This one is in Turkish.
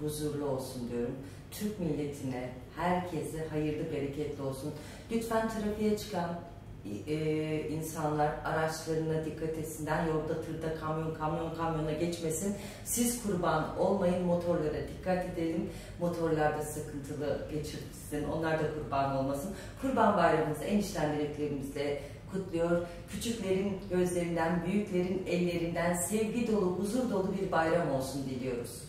huzurlu olsun diyorum. Türk milletine, herkese hayırlı, bereketli olsun. Lütfen trafiğe çıkan e, insanlar araçlarına dikkat etsinler. Yolda tırda kamyon kamyon kamyona geçmesin. Siz kurban olmayın motorlara dikkat edelim. Motorlarda sıkıntılı geçirsin. Onlar da kurban olmasın. Kurban bayramımızı en içten dileklerimizle kutluyor. Küçüklerin gözlerinden, büyüklerin ellerinden sevgi dolu, huzur dolu bir bayram olsun diliyoruz.